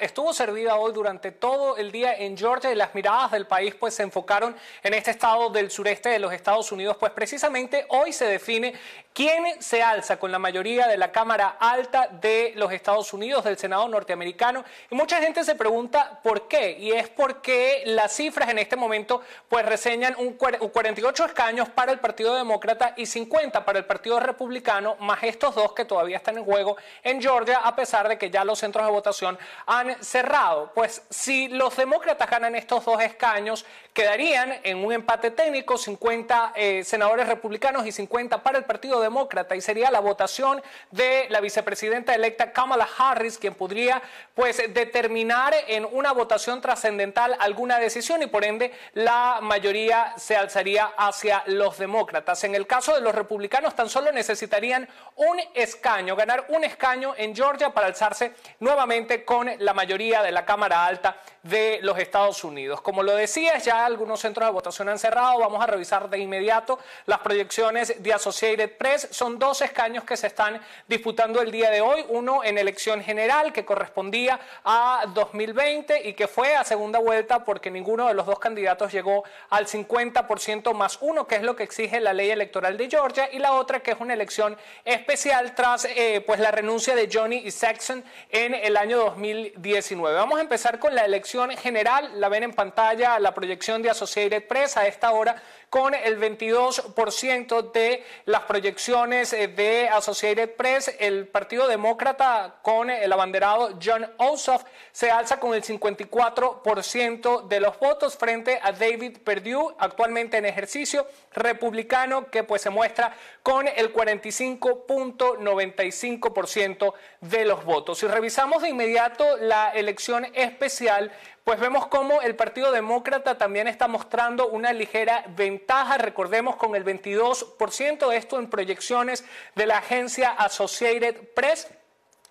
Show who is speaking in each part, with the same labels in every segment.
Speaker 1: estuvo servida hoy durante todo el día en Georgia y las miradas del país pues se enfocaron en este estado del sureste de los Estados Unidos pues precisamente hoy se define quién se alza con la mayoría de la Cámara Alta de los Estados Unidos del Senado norteamericano. Y mucha gente se pregunta por qué y es porque las cifras en este momento pues reseñan un 48 escaños para el Partido Demócrata y 50 para el Partido Republicano más estos dos que todavía están en juego en Georgia a pesar de que ya los centros de votación han cerrado. Pues si los demócratas ganan estos dos escaños, quedarían en un empate técnico, 50 eh, senadores republicanos y 50 para el Partido Demócrata, y sería la votación de la vicepresidenta electa Kamala Harris quien podría pues determinar en una votación trascendental alguna decisión y por ende la mayoría se alzaría hacia los demócratas. En el caso de los republicanos tan solo necesitarían un escaño, ganar un escaño en Georgia para alzarse nuevamente con la mayoría de la Cámara Alta de los Estados Unidos. Como lo decía, ya algunos centros de votación han cerrado. Vamos a revisar de inmediato las proyecciones de Associated Press. Son dos escaños que se están disputando el día de hoy. Uno en elección general que correspondía a 2020 y que fue a segunda vuelta porque ninguno de los dos candidatos llegó al 50% más uno, que es lo que exige la ley electoral de Georgia, y la otra que es una elección especial tras eh, pues la renuncia de Johnny y Saxon en el año 2019. Vamos a empezar con la elección general. La ven en pantalla la proyección de Associated Press a esta hora con el 22% de las proyecciones eh, de Associated Press. El Partido Demócrata con el abanderado John Ossoff se alza con el 54% de los votos frente a David Perdue, actualmente en ejercicio, republicano, que pues se muestra con el 45.95% de los votos. Si revisamos de inmediato la elección especial, pues vemos cómo el Partido Demócrata también está mostrando una ligera ventaja, recordemos con el 22% de esto en proyecciones de la agencia Associated Press.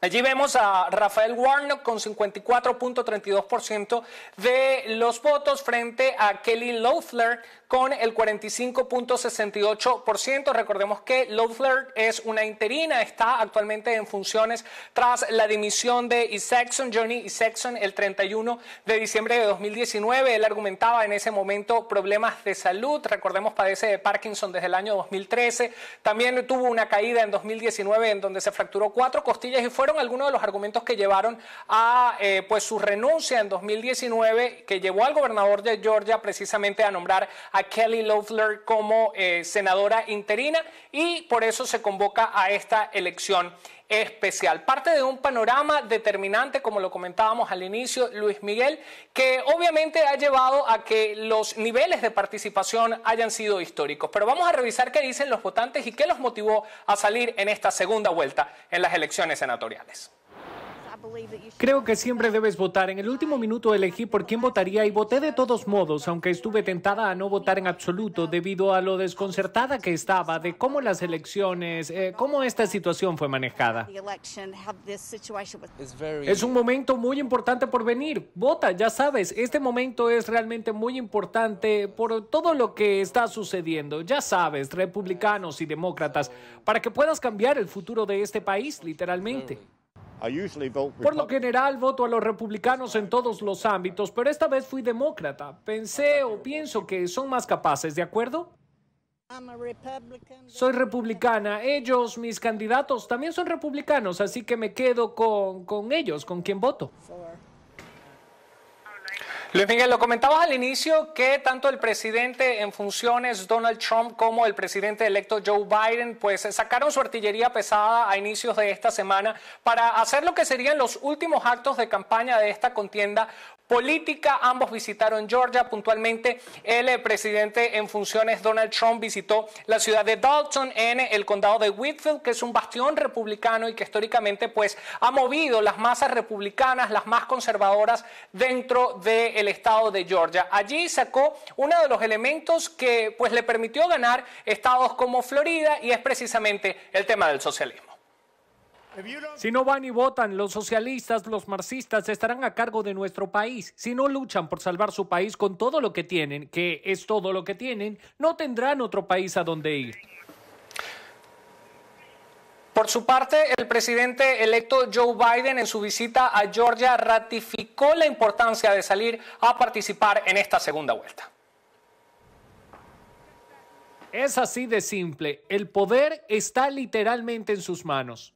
Speaker 1: Allí vemos a Rafael Warnock con 54.32% de los votos frente a Kelly Loeffler con el 45.68%. Recordemos que Loeffler es una interina, está actualmente en funciones tras la dimisión de Isaacson, Johnny Isaacson, el 31 de diciembre de 2019. Él argumentaba en ese momento problemas de salud. Recordemos, padece de Parkinson desde el año 2013. También tuvo una caída en 2019 en donde se fracturó cuatro costillas y fueron algunos de los argumentos que llevaron a eh, pues su renuncia en 2019, que llevó al gobernador de Georgia precisamente a nombrar a Kelly Loeffler como eh, senadora interina y por eso se convoca a esta elección especial. Parte de un panorama determinante, como lo comentábamos al inicio, Luis Miguel, que obviamente ha llevado a que los niveles de participación hayan sido históricos. Pero vamos a revisar qué dicen los votantes y qué los motivó a salir en esta segunda vuelta en las elecciones senatoriales.
Speaker 2: Creo que siempre debes votar. En el último minuto elegí por quién votaría y voté de todos modos, aunque estuve tentada a no votar en absoluto debido a lo desconcertada que estaba de cómo las elecciones, eh, cómo esta situación fue manejada. Es un momento muy importante por venir. Vota, ya sabes, este momento es realmente muy importante por todo lo que está sucediendo. Ya sabes, republicanos y demócratas, para que puedas cambiar el futuro de este país, literalmente. Por lo general voto a los republicanos en todos los ámbitos, pero esta vez fui demócrata. Pensé o pienso que son más capaces, ¿de acuerdo? Soy republicana. Ellos, mis candidatos, también son republicanos, así que me quedo con, con ellos, con quien voto.
Speaker 1: Luis Miguel, lo comentabas al inicio que tanto el presidente en funciones Donald Trump como el presidente electo Joe Biden pues sacaron su artillería pesada a inicios de esta semana para hacer lo que serían los últimos actos de campaña de esta contienda política. Ambos visitaron Georgia. Puntualmente, el eh, presidente en funciones, Donald Trump, visitó la ciudad de Dalton en el condado de Whitfield, que es un bastión republicano y que históricamente pues, ha movido las masas republicanas, las más conservadoras dentro del estado de Georgia. Allí sacó uno de los elementos que pues, le permitió ganar estados como Florida y es precisamente el tema del socialismo.
Speaker 2: Si no van y votan, los socialistas, los marxistas estarán a cargo de nuestro país. Si no luchan por salvar su país con todo lo que tienen, que es todo lo que tienen, no tendrán otro país a donde ir.
Speaker 1: Por su parte, el presidente electo Joe Biden en su visita a Georgia ratificó la importancia de salir a participar en esta segunda vuelta.
Speaker 2: Es así de simple. El poder está literalmente en sus manos.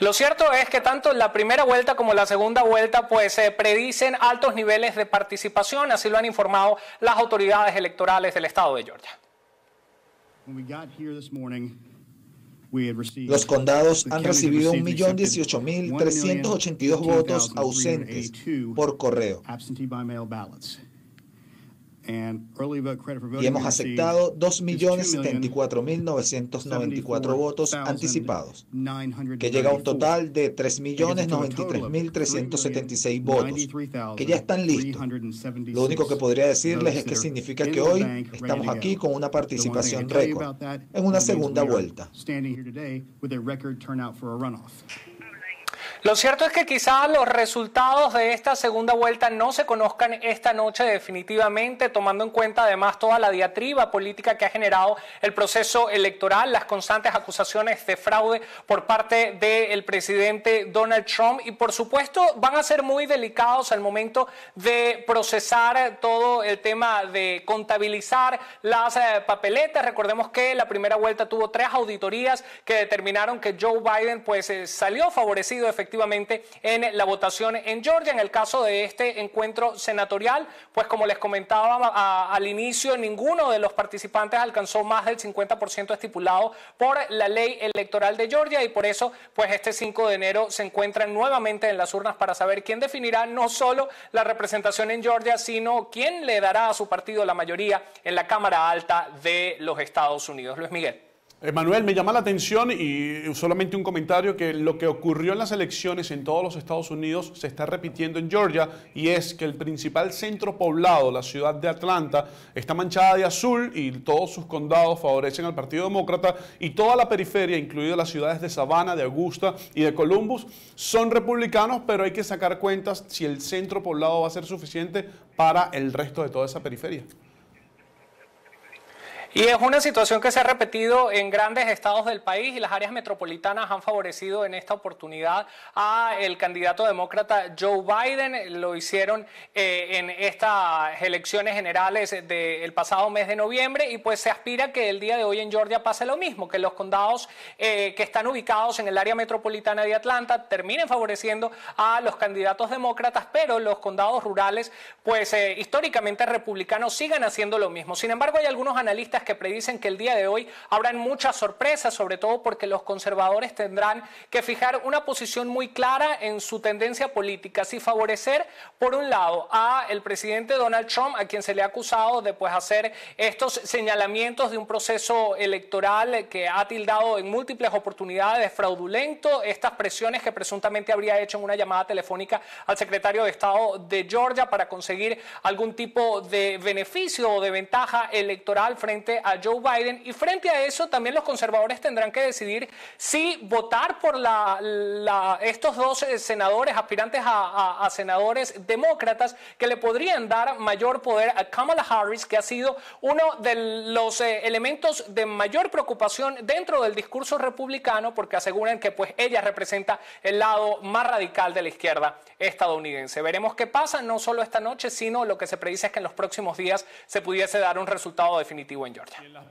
Speaker 1: Lo cierto es que tanto la primera vuelta como la segunda vuelta pues se predicen altos niveles de participación, así lo han informado las autoridades electorales del estado de Georgia.
Speaker 3: Los condados han recibido 1.018.382 votos ausentes por correo y hemos aceptado 2.074.994 votos anticipados, que llega a un total de 3.093.376 votos, que ya están listos. Lo único que podría decirles es que significa que hoy estamos aquí con una participación récord en una segunda vuelta.
Speaker 1: Lo cierto es que quizás los resultados de esta segunda vuelta no se conozcan esta noche definitivamente, tomando en cuenta además toda la diatriba política que ha generado el proceso electoral, las constantes acusaciones de fraude por parte del presidente Donald Trump y por supuesto van a ser muy delicados al momento de procesar todo el tema de contabilizar las eh, papeletas. Recordemos que la primera vuelta tuvo tres auditorías que determinaron que Joe Biden pues eh, salió favorecido efectivamente efectivamente en la votación en Georgia. En el caso de este encuentro senatorial, pues como les comentaba al inicio, ninguno de los participantes alcanzó más del 50% estipulado por la ley electoral de Georgia y por eso, pues este 5 de enero se encuentran nuevamente en las urnas para saber quién definirá no solo la representación en Georgia, sino quién le dará a su partido la mayoría en la Cámara Alta de los Estados Unidos. Luis Miguel.
Speaker 4: Manuel, me llama la atención y solamente un comentario que lo que ocurrió en las elecciones en todos los Estados Unidos se está repitiendo en Georgia y es que el principal centro poblado, la ciudad de Atlanta, está manchada de azul y todos sus condados favorecen al Partido Demócrata y toda la periferia, incluidas las ciudades de Savannah, de Augusta y de Columbus, son republicanos, pero hay que sacar cuentas si el centro poblado va a ser suficiente para el resto de toda esa periferia.
Speaker 1: Y es una situación que se ha repetido en grandes estados del país y las áreas metropolitanas han favorecido en esta oportunidad a el candidato demócrata Joe Biden. Lo hicieron eh, en estas elecciones generales del pasado mes de noviembre y pues se aspira que el día de hoy en Georgia pase lo mismo, que los condados eh, que están ubicados en el área metropolitana de Atlanta terminen favoreciendo a los candidatos demócratas, pero los condados rurales pues eh, históricamente republicanos sigan haciendo lo mismo. Sin embargo, hay algunos analistas que predicen que el día de hoy habrán muchas sorpresas, sobre todo porque los conservadores tendrán que fijar una posición muy clara en su tendencia política, si favorecer por un lado a el presidente Donald Trump, a quien se le ha acusado de pues hacer estos señalamientos de un proceso electoral que ha tildado en múltiples oportunidades de fraudulento, estas presiones que presuntamente habría hecho en una llamada telefónica al secretario de Estado de Georgia para conseguir algún tipo de beneficio o de ventaja electoral frente a Joe Biden y frente a eso también los conservadores tendrán que decidir si votar por la, estos dos eh, senadores, aspirantes a, senadores demócratas, que le podrían dar mayor poder a Kamala Harris, que ha sido uno de los eh, elementos de mayor preocupación dentro del discurso republicano, porque aseguran que pues ella representa el lado más radical de la izquierda estadounidense. Veremos qué pasa, no solo esta noche, sino lo que se predice es que en los próximos días se pudiese dar un resultado definitivo en Georgia.